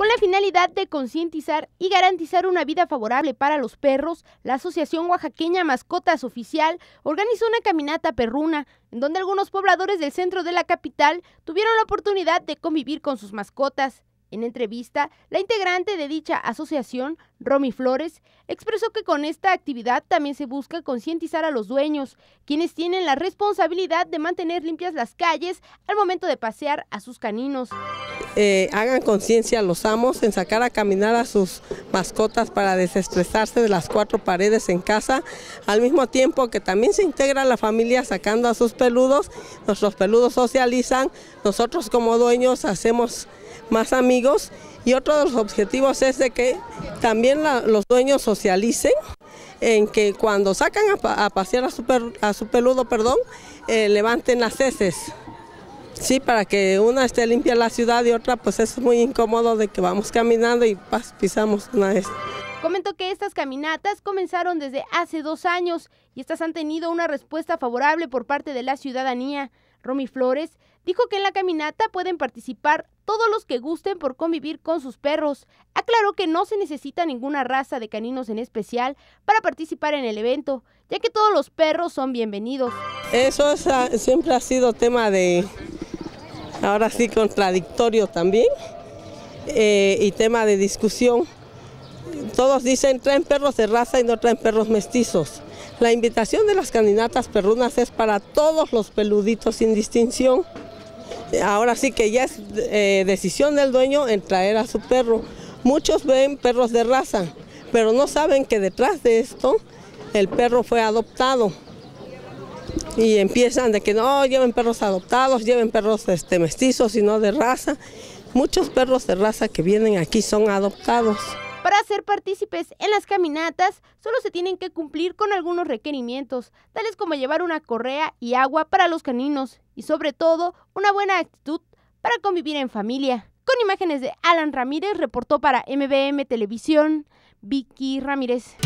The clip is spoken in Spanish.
Con la finalidad de concientizar y garantizar una vida favorable para los perros, la Asociación Oaxaqueña Mascotas Oficial organizó una caminata perruna, en donde algunos pobladores del centro de la capital tuvieron la oportunidad de convivir con sus mascotas. En entrevista, la integrante de dicha asociación, Romy Flores, expresó que con esta actividad también se busca concientizar a los dueños, quienes tienen la responsabilidad de mantener limpias las calles al momento de pasear a sus caninos. Eh, hagan conciencia los amos en sacar a caminar a sus mascotas para desestresarse de las cuatro paredes en casa, al mismo tiempo que también se integra la familia sacando a sus peludos, nuestros peludos socializan, nosotros como dueños hacemos más amigos y otro de los objetivos es de que también los dueños socialicen en que cuando sacan a, pasear a su, a su, peludo, perdón, eh, levanten las heces. Sí, para que una esté limpia la ciudad y otra pues es muy incómodo de que vamos caminando y pisamos una vez. Comentó que estas caminatas comenzaron desde hace dos años y estas han tenido una respuesta favorable por parte de la ciudadanía. Romy Flores dijo que en la caminata pueden participar todos los que gusten por convivir con sus perros. Aclaró que no se necesita ninguna raza de caninos en especial para participar en el evento, ya que todos los perros son bienvenidos. Eso ah, siempre ha sido tema de, ahora sí, contradictorio también, eh, y tema de discusión. Todos dicen traen perros de raza y no traen perros mestizos. La invitación de las caminatas perrunas es para todos los peluditos sin distinción. Ahora sí que ya es eh, decisión del dueño en traer a su perro. Muchos ven perros de raza, pero no saben que detrás de esto el perro fue adoptado. Y empiezan de que no, lleven perros adoptados, lleven perros este, mestizos y no de raza. Muchos perros de raza que vienen aquí son adoptados. Para ser partícipes en las caminatas, solo se tienen que cumplir con algunos requerimientos, tales como llevar una correa y agua para los caninos y sobre todo una buena actitud para convivir en familia. Con imágenes de Alan Ramírez, reportó para MBM Televisión, Vicky Ramírez.